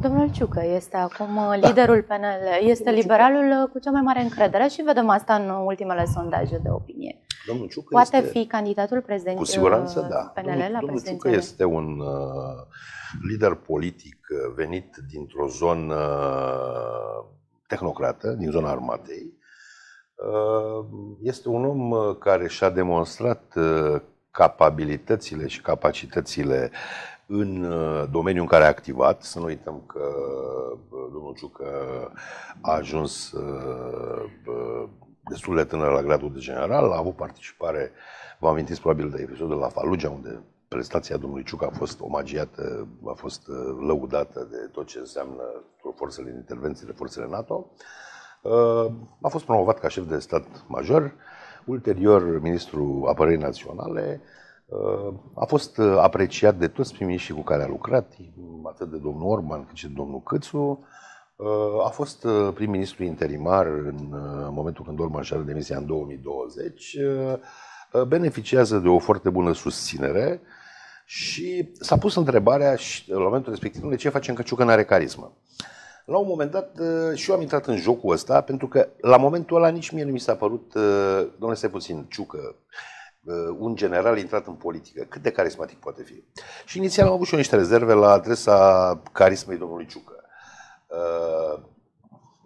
Domnul Ciucă este acum uh, liderul PNL, este liberalul uh, cu cea mai mare încredere și vedem asta în ultimele sondaje de opinie. Domnul Ciucă Poate este, fi candidatul prezident cu siguranță, uh, da. PNL domnul, la domnul Ciucă prezidențiale? este un uh, lider politic uh, venit dintr-o zonă uh, tehnocrată, din zona armatei. Uh, este un om uh, care și-a demonstrat uh, capabilitățile și capacitățile în uh, domeniul în care a activat. Să nu uităm că uh, domnul Ciucă a ajuns uh, uh, destul de tânăr la gradul de general, a avut participare, vă amintiți probabil de episodul la Fallujah, unde prestația domnului Ciucă a fost omagiată, a fost uh, lăudată de tot ce înseamnă forțele de intervenție de forțele NATO. Uh, A fost promovat ca șef de stat major, ulterior ministrul apărării naționale, Uh, a fost uh, apreciat de toți prim cu care a lucrat, atât de domnul Orban cât și de domnul Câțu. Uh, A fost prim-ministru interimar în momentul când Orban și-a demisia în 2020. Beneficiază de o foarte bună susținere și s-a pus întrebarea și, la momentul respectiv de ce facem că Ciucă nu are carismă. La un moment dat și eu am intrat în jocul ăsta pentru că la momentul ăla nici mie nu mi s-a părut, domnule, stai puțin, Ciucă, Uh, un general intrat în politică, cât de carismatic poate fi. Și inițial am avut și eu niște rezerve la adresa carismei domnului Ciucă. Uh,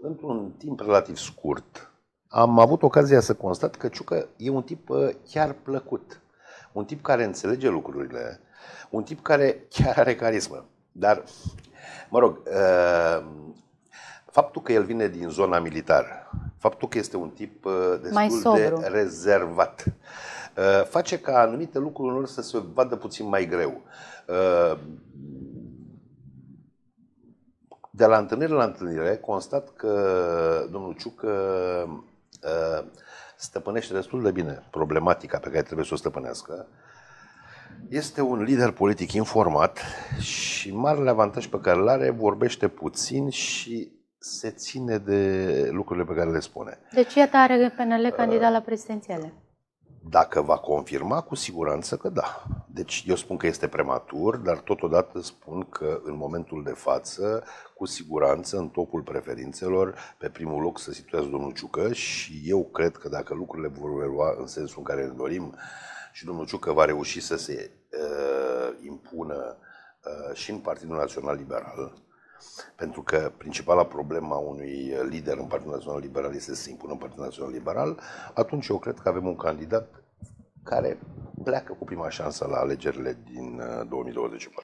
într-un timp relativ scurt, am avut ocazia să constat că Ciucă e un tip uh, chiar plăcut. Un tip care înțelege lucrurile, un tip care chiar are carismă. Dar, mă rog, faptul că el vine din zona militară, faptul că este un tip destul de rezervat, Uh, face ca anumite lucruri lor să se vadă puțin mai greu. Uh, de la întâlnire la întâlnire, constat că domnul Ciucă uh, stăpânește destul de bine problematica pe care trebuie să o stăpânească. Este un lider politic informat și marele avantaj pe care îl are, vorbește puțin și se ține de lucrurile pe care le spune. Deci iată are PNL candidat la prezidențiale. Dacă va confirma, cu siguranță că da. Deci eu spun că este prematur, dar totodată spun că în momentul de față, cu siguranță, în topul preferințelor, pe primul loc se situează domnul Ciucă și eu cred că dacă lucrurile vor lua în sensul în care ne dorim și domnul Ciucă va reuși să se uh, impună uh, și în Partidul Național Liberal, pentru că principala problema unui lider în Partidul Național Liberal este să se impună în Partidul Național Liberal, atunci eu cred că avem un candidat care pleacă cu prima șansă la alegerile din 2024. Uh,